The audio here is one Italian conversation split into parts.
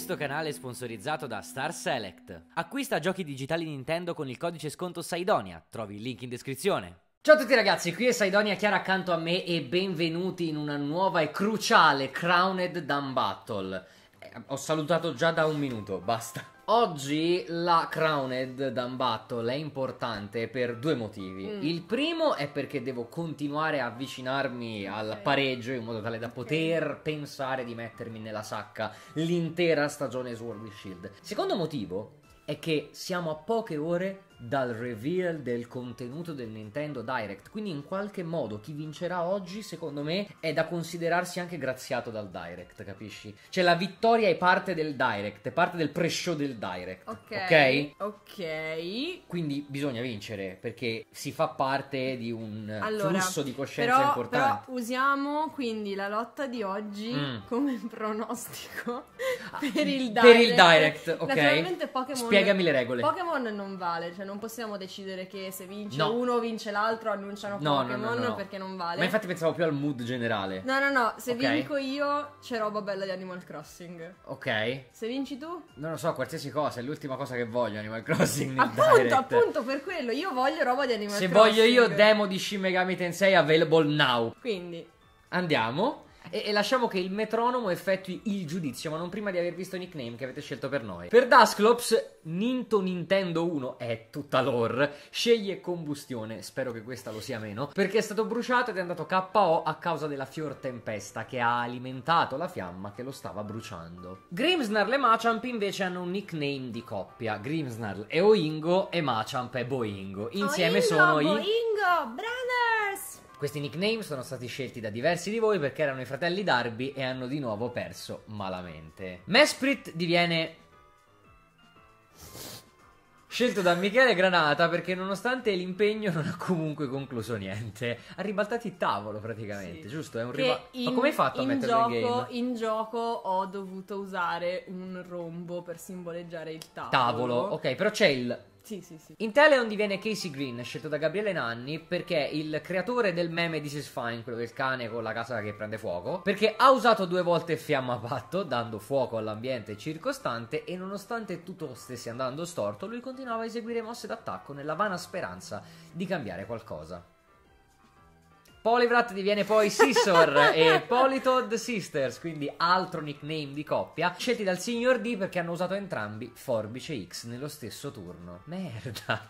Questo canale è sponsorizzato da Star Select. Acquista giochi digitali Nintendo con il codice sconto Saidonia. Trovi il link in descrizione. Ciao a tutti ragazzi, qui è Saidonia Chiara accanto a me e benvenuti in una nuova e cruciale Crowned Dumb Battle. Eh, ho salutato già da un minuto, basta. Oggi la Crowned Battle è importante per due motivi. Mm. Il primo è perché devo continuare a avvicinarmi al Ok. pareggio in modo tale da poter pensare di mettermi nella sacca l'intera stagione Sword and Shield. Secondo motivo è che siamo a poche ore dal reveal del contenuto del Nintendo Direct, quindi in qualche modo chi vincerà oggi, secondo me, è da considerarsi anche graziato dal Direct, capisci? Cioè la vittoria è parte del Direct, è parte del pre-show del Direct. Ok. Ok. Quindi bisogna vincere perché si fa parte di un Allora, flusso di coscienza Però, importante. però usiamo quindi la lotta di oggi Mm. come pronostico per il direct. Per il direct, ok. Naturalmente Pokémon Spiegami le regole. Pokémon non vale, cioè non possiamo decidere che se vince No. uno vince l'altro, annunciano No, Pokémon no, perché non vale. Ma infatti pensavo più al mood generale. No, no, no, se Ok. vinco io c'è roba bella di Animal Crossing. Ok. Se vinci tu? Non lo so, qualsiasi cosa, è l'ultima cosa che voglio Animal Crossing appunto, direct. appunto per quello, io voglio roba di Animal Se Crossing. voglio io demo di Shin Megami Tensei available now. Quindi, Andiamo. E, e lasciamo che il metronomo effettui il giudizio, ma non prima di aver visto i nickname che avete scelto per noi. Per Dusclops, Ninto Nintendo 1 è tutta lore. Sceglie combustione, spero che questa lo sia meno, perché è stato bruciato ed è andato KO a causa della fior tempesta che ha alimentato la fiamma che lo stava bruciando. Grimsnarl e Machamp invece hanno un nickname di coppia. Grimsnarl è Oingo e Machamp è Boingo. Insieme Oingo, sono i Boingo, Brothers! Questi nickname sono stati scelti da diversi di voi perché erano i fratelli Darby e hanno di nuovo perso malamente. Mesprit diviene scelto da Michele Granata perché nonostante l'impegno non ha comunque concluso niente. Ha ribaltato il tavolo praticamente, Sì. giusto? È un riba- in, Ma come hai fatto a in metterlo in gioco, game? in gioco ho dovuto usare un rombo per simboleggiare il tavolo. Tavolo, ok, però c'è il Sì, sì, sì. Inteleon diviene Casey Green, scelto da Gabriele Nanni, perché il creatore del meme This is Fine, quello del cane con la casa che prende fuoco, perché ha usato due volte Fiamma Patto, dando fuoco all'ambiente circostante, e nonostante tutto stesse andando storto, lui continuava a eseguire mosse d'attacco nella vana speranza di cambiare qualcosa. Poliwrath diviene poi Scissor e Politoad Sisters, quindi altro nickname di coppia, scelti dal signor D perché hanno usato entrambi Forbice X nello stesso turno. Merda.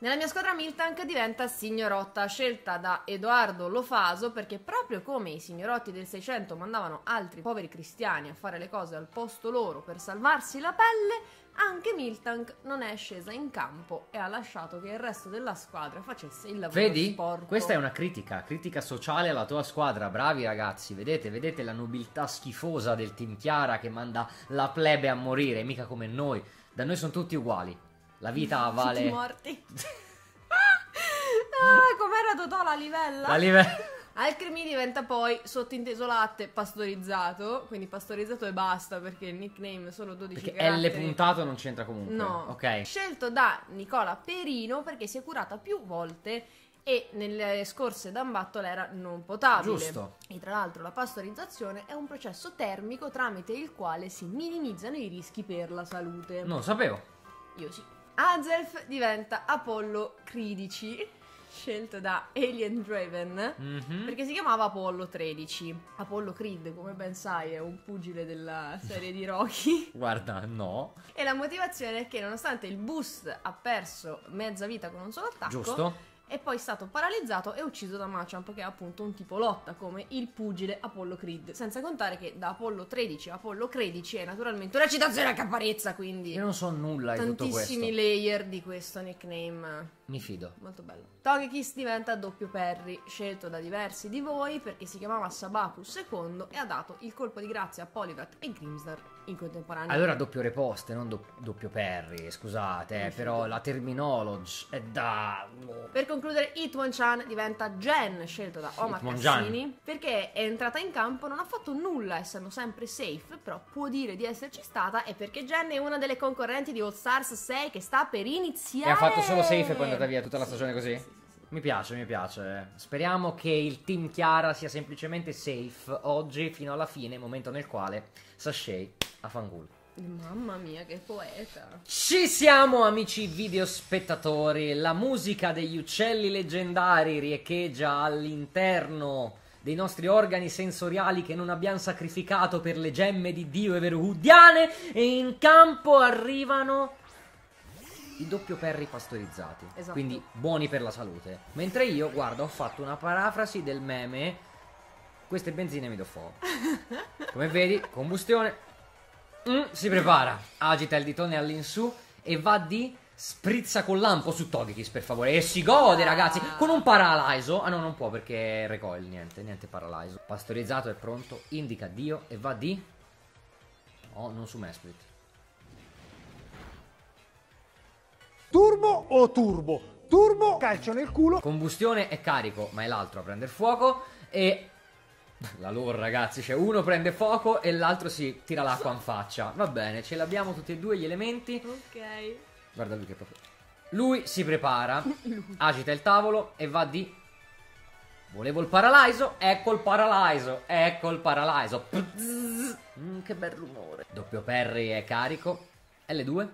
Nella mia squadra Miltank diventa signorotta, scelta da Edoardo Lofaso perché proprio come i signorotti del 600 mandavano altri poveri cristiani a fare le cose al posto loro per salvarsi la pelle, anche Miltank non è scesa in campo e ha lasciato che il resto della squadra facesse il lavoro Vedi? sporco. Questa è una critica, critica sociale alla tua squadra. Bravi ragazzi, vedete, vedete la nobiltà schifosa del team Chiara che manda la plebe a morire, mica come noi. Da noi sono tutti uguali. La vita Tutti vale morti. ah, com'era Totò la livella? la live- Alcremie diventa poi sottinteso latte pastorizzato, quindi pastorizzato e basta perché il nickname è solo 12 Perché caratteri. L puntato non c'entra comunque. No. Ok. Scelto da Nicola Perino perché si è curata più volte e nelle scorse Dambattle era non potabile. Giusto. E tra l'altro la pastorizzazione è un processo termico tramite il quale si minimizzano i rischi per la salute. Non lo sapevo. Io sì. Azelf diventa Apollo Cridici, scelto da Alien Draven. Mhm. Perché si chiamava Apollo 13. Apollo Creed, come ben sai, è un pugile della serie di Rocky. Guarda, no. E la motivazione è che nonostante il boost ha perso mezza vita con un solo attacco, Giusto? È poi stato paralizzato e ucciso da Machamp, che è appunto un tipo lotta, come il pugile Apollo Creed. Senza contare che da Apollo 13 a Apollo 13 è naturalmente una citazione a caparezza, quindi Io non so nulla di tutto questo. tantissimi layer di questo nickname. Mi fido. Molto bello. Togekiss diventa doppio Perry, scelto da diversi di voi perché si chiamava Sabaku II e ha dato il colpo di grazia a Poliwrath e Grimsdar in contemporanea. Allora doppio reposte, non do- doppio perri, scusate, eh, però la terminology è da... Per concludere, Hitmonchan diventa Gen, scelto da Omar. Cassini, perché è entrata in campo, non ha fatto nulla, essendo sempre safe, però può dire di esserci stata, e perché Gen è una delle concorrenti di All Stars 6 che sta per iniziare. E ha fatto solo safe e poi è andata via tutta la stagione così? Sì, sì, sì. Mi piace, mi piace. Speriamo che il team Chiara sia semplicemente safe oggi fino alla fine, momento nel quale Sashay a fanculo. Mamma mia, che poeta. Ci siamo, amici videospettatori. La musica degli uccelli leggendari riecheggia all'interno dei nostri organi sensoriali che non abbiamo sacrificato per le gemme di Dio everudiane e in campo arrivano i doppio perri pastorizzati, Esatto. quindi buoni per la salute. Mentre io, guarda, ho fatto una parafrasi del meme queste benzine mi do fuoco. Come vedi, combustione Mm, si prepara, agita il ditone all'insù e va di sprizza col lampo su Togekiss per favore. E si gode ragazzi con un paralaiso. Ah no non può perché è recoil niente niente paralaiso. Pastorizzato è pronto indica Dio e va di oh non su Mesprit Turbo o turbo? Turbo, calcio nel culo. combustione è carico ma è l'altro a prendere fuoco e la lore ragazzi cioè uno prende fuoco e l'altro si tira l'acqua in faccia va bene ce l'abbiamo tutti e due gli elementi Ok. Guarda lui che proprio. Lui si prepara, agita il tavolo e va di. Volevo il paralaiso, ecco il paralaiso, ecco il paralaiso. Pzzz. Mm, che bel rumore. Doppio Perry è carico, L2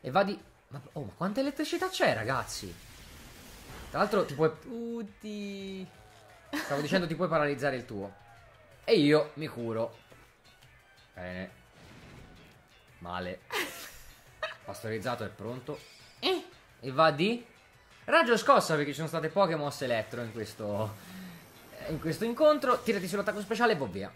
e va di. Ma, oh, ma quanta elettricità c'è, ragazzi? Tra l'altro, ti puoi. Tutti. Stavo dicendo, ti puoi paralizzare il tuo. E io mi curo. Bene. Male. Pastorizzato è pronto. E va di raggio scossa perché ci sono state poche mosse elettro in questo in questo incontro. Tirati sull'attacco speciale e va via.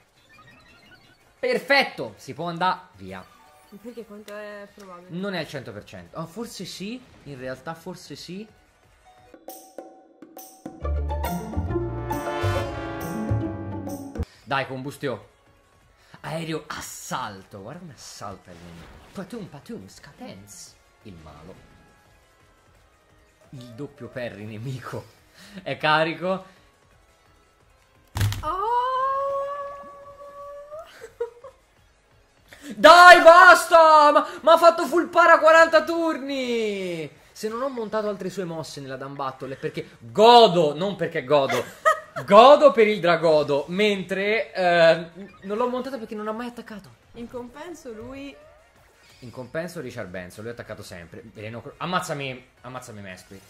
Perfetto, si può andare via. Perché quanto è probabile? Non è al 100%. Oh, forse sì, in realtà forse sì. Dai, combustio. Aereo assalto. Guarda come assalta il nemico. Patum, patum, scatens. Il malo. Il doppio perri nemico. È carico. Oh! Dai, basta! Ma, ha fatto full para 40 turni! Se non ho montato altre sue mosse nella Dumb Battle è perché godo, non perché godo. Godo per il dragodo, mentre eh, non l'ho montata perché non ha mai attaccato. In compenso lui... In compenso Richard Benson, lui ha attaccato sempre. Veleno ammazzami, ammazzami Mesprit.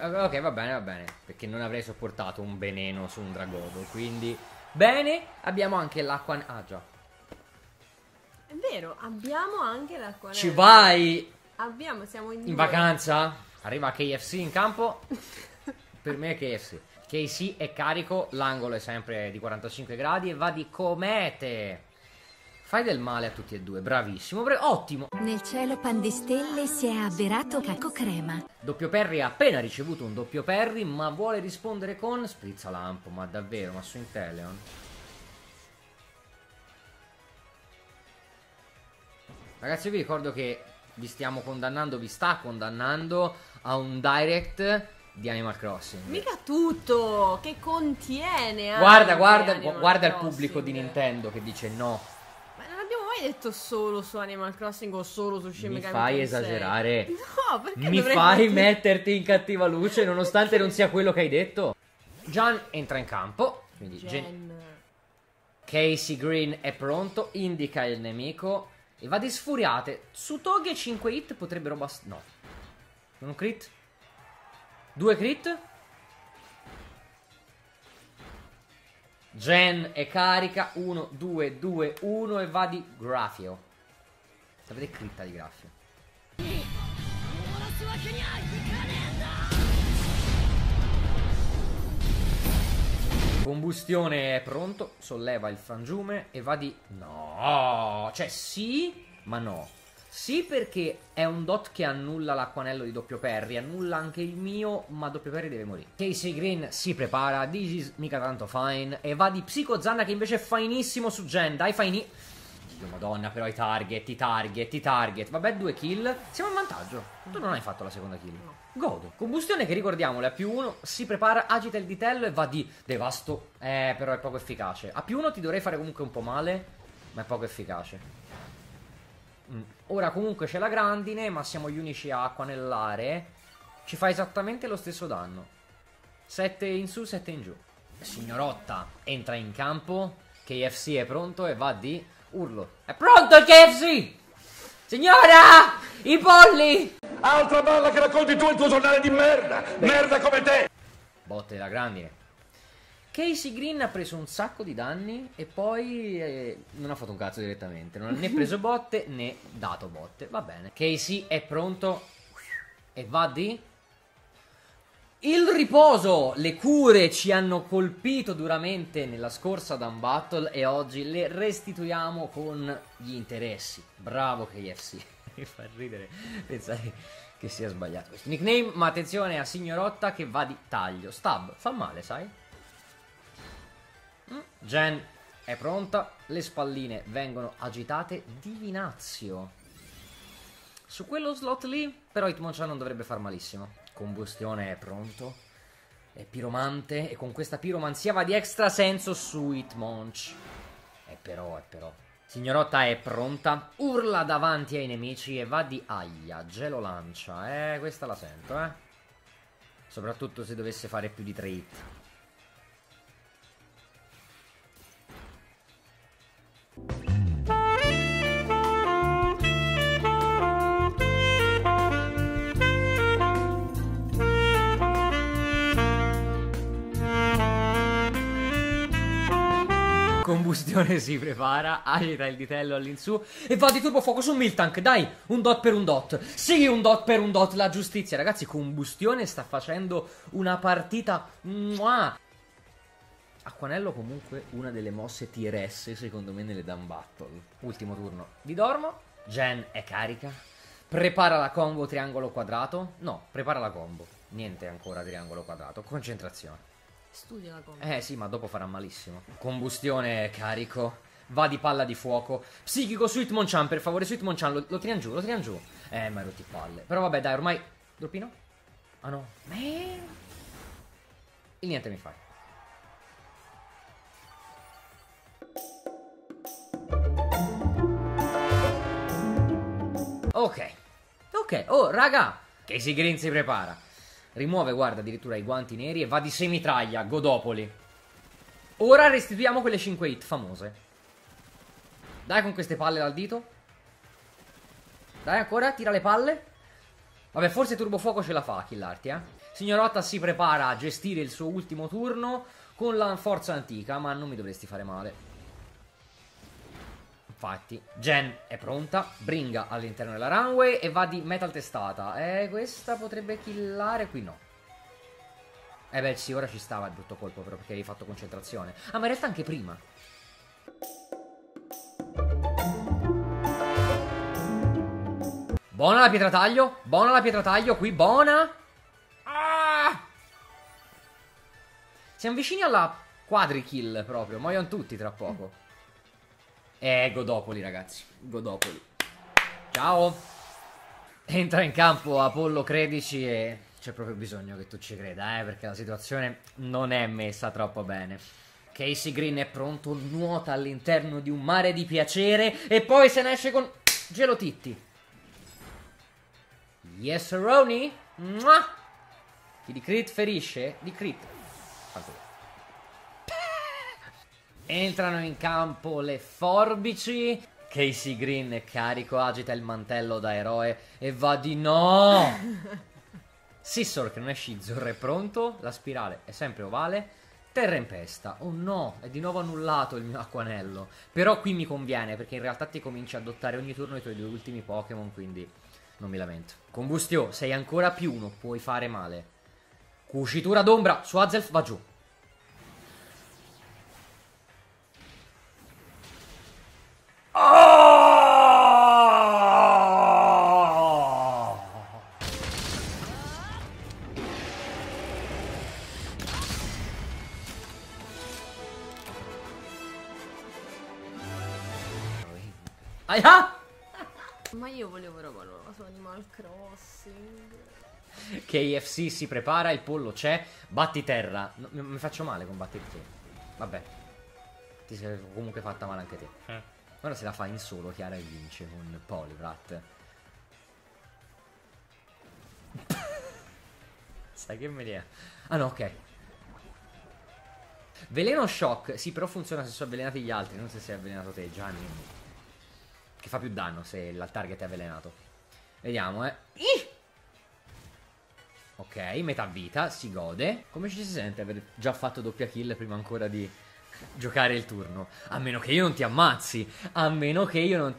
Ok, ok, va bene, va bene. Perché non avrei sopportato un veleno su un dragodo. Quindi, bene, abbiamo anche l'acqua... Ah, già. Vero, abbiamo anche l'acqua Ci vai Abbiamo, siamo in in due. vacanza? Arriva KFC in campo? per me è KFC. KC è carico, l'angolo è sempre di 45 gradi e va di comete. Fai del male a tutti e due, bravissimo, bra- ottimo. Nel cielo pan di stelle si è avverato Caco Crema. Doppio Perry ha appena ricevuto un doppio Perry, ma vuole rispondere con sprizza lampo, ma davvero, ma su Inteleon. Ragazzi, io vi ricordo che vi stiamo condannando, vi sta condannando a un direct di Animal Crossing. Mica tutto, che contiene Guarda, anche guarda, Animal guarda il pubblico di Nintendo che dice no. Ma non abbiamo mai detto solo su Animal Crossing o solo su Shin Mi fai esagerare. No, perché Mi fai farti- metterti in cattiva luce nonostante non sia quello che hai detto. Gian entra in campo. Quindi Gen- Gen... Casey Green è pronto, indica il nemico e va di sfuriate. Su Toge 5 hit potrebbero bastare. No. Un crit? Due crit? Gen è carica. 1, 2, 2, 1 e va di Grafio. Sapete critta di Grafio. Combustione è pronto, solleva il frangiume e va di... No, cioè sì, ma no. Sì perché è un dot che annulla l'acquanello di doppio Perry, annulla anche il mio, ma doppio Perry deve morire. Casey Green si prepara, this is mica tanto fine, e va di Psico Zanna che invece è finissimo su Gen, dai fini... Dio madonna, però i target, i target, i target. Vabbè, due kill. Siamo in vantaggio. Tu non hai fatto la seconda kill. Godo. Combustione che ricordiamole, a più uno si prepara, agita il ditello e va di devasto. Eh, però è poco efficace. A più uno ti dovrei fare comunque un po' male, ma è poco efficace. Mm. Ora comunque c'è la grandine, ma siamo gli unici a acqua nell'are. Ci fa esattamente lo stesso danno. 7 in su, 7 in giù. Signorotta entra in campo. KFC è pronto e va di urlo. È pronto il KFC! Signora! I polli! Altra balla che racconti tu il tuo giornale di merda! Merda come te! Botte della grandine. Casey Green ha preso un sacco di danni e poi eh, non ha fatto un cazzo direttamente. Non ha né preso botte né dato botte. Va bene. Casey è pronto e va di... Il riposo! Le cure ci hanno colpito duramente nella scorsa Down Battle e oggi le restituiamo con gli interessi. Bravo KFC. Mi fa ridere pensare che sia sbagliato questo nickname, ma attenzione a Signorotta che va di taglio. Stab, fa male, sai? Mm. Jen è pronta, le spalline vengono agitate. Divinazio. Su quello slot lì, però Hitmonchan non dovrebbe far malissimo. Combustione è pronto. È piromante e con questa piromanzia va di extra senso su Hitmonch. E però, e però. Signorotta è pronta, urla davanti ai nemici e va di aia, gelo lancia. Eh, questa la sento, eh. Soprattutto se dovesse fare più di 3 hit. Combustione si prepara, agita il ditello all'insù e va di turbofuoco su Miltank. Dai, un dot per un dot. Sì, un dot per un dot. La giustizia, ragazzi. Combustione sta facendo una partita. Mua. Acquanello, comunque, una delle mosse tier S, secondo me, nelle Down Battle. Ultimo turno di Dormo. Jen è carica. Prepara la combo triangolo quadrato. No, prepara la combo. Niente ancora triangolo quadrato. Concentrazione. Studia la combo. Eh sì, ma dopo farà malissimo. Combustione carico. Va di palla di fuoco. Psichico su Hitmonchan, per favore, su Hitmonchan. Lo, lo tiriamo giù, lo tiriamo giù. Eh, ma rotti palle. Però vabbè, dai, ormai... Droppino? Ah no. Eh. E niente mi fai. Ok. Ok. Oh, raga. Casey Green si prepara. Rimuove, guarda, addirittura i guanti neri e va di semitraglia, Godopoli. Ora restituiamo quelle 5 hit famose. Dai con queste palle dal dito. Dai ancora, tira le palle. Vabbè, forse Turbofuoco ce la fa a killarti, eh. Signorotta si prepara a gestire il suo ultimo turno con la forza antica, ma non mi dovresti fare male. Infatti, Jen è pronta, bringa all'interno della runway e va di metal testata. Eh, questa potrebbe killare, qui no. Eh beh, sì, ora ci stava il brutto colpo però perché hai fatto concentrazione. Ah, ma in realtà anche prima. Buona la pietra taglio, buona la pietra taglio qui, buona. Ah! Siamo vicini alla quadrikill proprio, muoiono tutti tra poco. Eh, Godopoli, ragazzi. Godopoli. Ciao. Entra in campo Apollo 13 e c'è proprio bisogno che tu ci creda, eh, perché la situazione non è messa troppo bene. Casey Green è pronto, nuota all'interno di un mare di piacere e poi se ne esce con Gelotitti. Yes, Roni? Chi di crit ferisce? Di crit. Fanculo. Entrano in campo le forbici. Casey Green è carico, agita il mantello da eroe e va di no! Sissor che non è Shizor è pronto, la spirale è sempre ovale. Terra in pesta. Oh no, è di nuovo annullato il mio acquanello. Però qui mi conviene perché in realtà ti cominci a adottare ogni turno i tuoi due ultimi Pokémon, quindi non mi lamento. Combustio, sei ancora più uno, puoi fare male. Cucitura d'ombra su Azelf va giù. Aia! Ma io volevo roba nuova su Animal Crossing. KFC si prepara, il pollo c'è, batti terra. No, mi, mi faccio male con batti terra. Vabbè. Ti sei comunque fatta male anche te. Ora se la fa in solo, Chiara e vince con Polivrat. Sai che me è? Ah no, ok. Veleno shock, sì, però funziona se sono avvelenati gli altri, non se sei avvelenato te, Gianni. Che fa più danno se il target è avvelenato. Vediamo, eh. Ih! Ok, metà vita, si gode. Come ci si sente aver già fatto doppia kill prima ancora di giocare il turno? A meno che io non ti ammazzi. A meno che io non...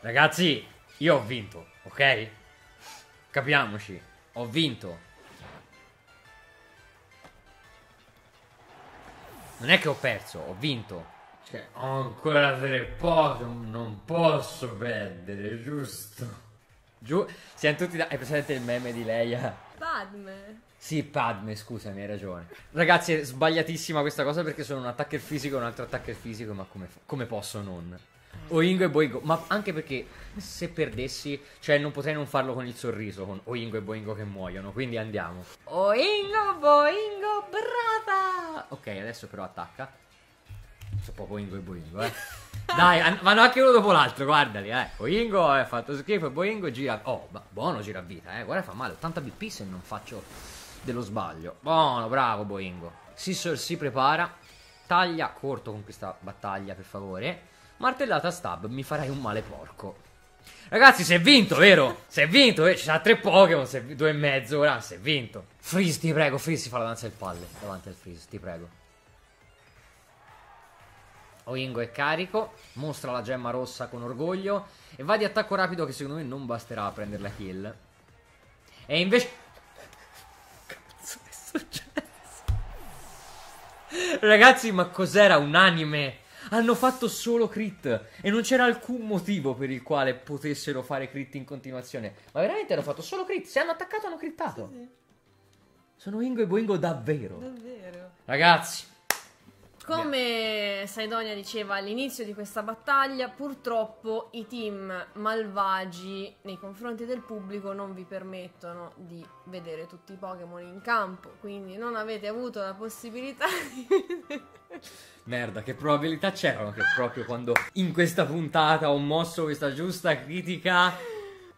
Ragazzi, io ho vinto, ok? Capiamoci, ho vinto. Non è che ho perso, ho vinto. Cioè, ho ancora tre Pokémon, non posso perdere, giusto? Giù, siamo tutti da... Hai presente il meme di Leia? Padme. Sì, Padme, scusami, hai ragione. Ragazzi, è sbagliatissima questa cosa perché sono un attacker fisico e un altro attacker fisico, ma come, come posso non? Oingo e Boingo, ma anche perché se perdessi, cioè non potrei non farlo con il sorriso, con Oingo e Boingo che muoiono, quindi andiamo. Oingo, Boingo, brava! Ok, adesso però attacca. Sono proprio Oingo e Boingo, eh. Dai, an- vanno anche uno dopo l'altro, guardali, eh. Oingo ha fatto schifo e Boingo gira... Oh, ma buono gira vita, eh. Guarda, fa male, 80 BP se non faccio dello sbaglio. Buono, bravo Boingo. Sissor si prepara, taglia corto con questa battaglia, per favore. Martellata stab, mi farai un male porco. Ragazzi, si è vinto, vero? Si è vinto, eh? ci sono tre Pokémon, due e mezzo, ora si è vinto. Freeze, ti prego, Freeze si fa la danza del palle davanti al Freeze, ti prego. Oingo è carico, mostra la gemma rossa con orgoglio e va di attacco rapido che secondo me non basterà a prendere la kill. E invece... Cazzo è successo? Ragazzi, ma cos'era un anime? Hanno fatto solo crit e non c'era alcun motivo per il quale potessero fare crit in continuazione. Ma veramente hanno fatto solo crit. Se hanno attaccato, hanno crittato. Sono Ingo e Boingo davvero. Davvero. Ragazzi, Come Saidonia diceva all'inizio di questa battaglia, purtroppo i team malvagi nei confronti del pubblico non vi permettono di vedere tutti i Pokémon in campo, quindi non avete avuto la possibilità di merda, che probabilità c'erano che proprio quando in questa puntata ho mosso questa giusta critica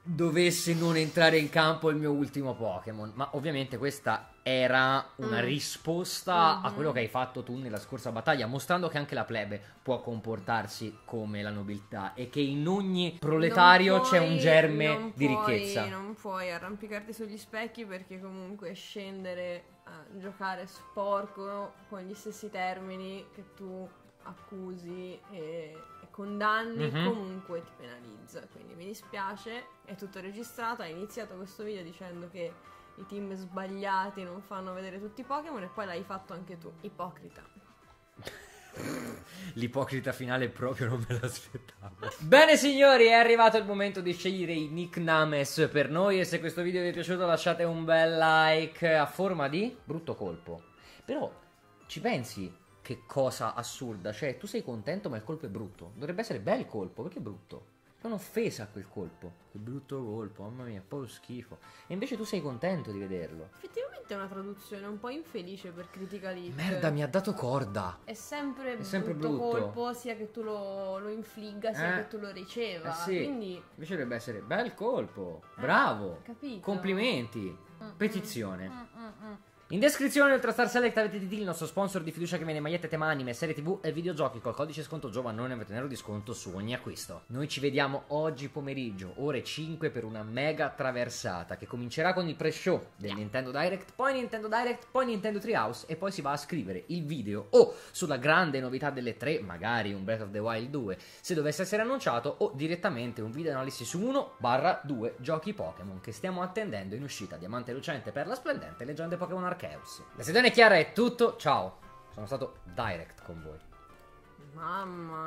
dovesse non entrare in campo il mio ultimo Pokémon. Ma ovviamente questa era una Mm. risposta a Mhm. quello che hai fatto tu nella scorsa battaglia, mostrando che anche la plebe può comportarsi come la nobiltà e che in ogni proletario Non c'è puoi- un germe di puoi- ricchezza. Non puoi arrampicarti sugli specchi perché comunque scendere a giocare sporco con gli stessi termini che tu accusi e condanni Mhm. comunque ti penalizza. Quindi mi dispiace, è tutto registrato. Hai iniziato questo video dicendo che i team sbagliati non fanno vedere tutti i Pokémon e poi l'hai fatto anche tu. Ipocrita. L'ipocrita finale proprio non me l'aspettavo. Bene signori, è arrivato il momento di scegliere i nicknames per noi e se questo video vi è piaciuto lasciate un bel like a forma di brutto colpo. Però ci pensi che cosa assurda, cioè tu sei contento ma il colpo è brutto. Dovrebbe essere bel colpo, perché è brutto? È un'offesa a quel colpo. Che brutto colpo, mamma mia, proprio schifo. E invece tu sei contento di vederlo. Effettivamente è una traduzione un po' infelice per Critical Hit. Merda, mi ha dato corda. È sempre, È sempre brutto, brutto. colpo, sia che tu lo, lo infligga, sia Eh. che tu lo riceva. Eh sì. Quindi, Invece dovrebbe essere bel colpo. Bravo. capito. Complimenti. Petizione. Mm, mm, mm. In descrizione oltre a Star Select avete di il nostro sponsor di fiducia che viene magliette, tema anime, serie tv e videogiochi. Col codice sconto Giovannone avete nero di sconto su ogni acquisto. Noi ci vediamo oggi pomeriggio, ore 5 per una mega traversata che comincerà con il pre-show del Nintendo Direct, poi Nintendo Direct, poi Nintendo Treehouse e poi si va a scrivere il video o sulla grande novità delle tre, magari un Breath of the Wild 2, se dovesse essere annunciato o direttamente un video analisi su 1-2 giochi Pokémon che stiamo attendendo in uscita Diamante Lucente per la splendente leggende Pokémon Arceus. La situazione è chiara, è tutto, ciao, sono stato direct con voi. Mamma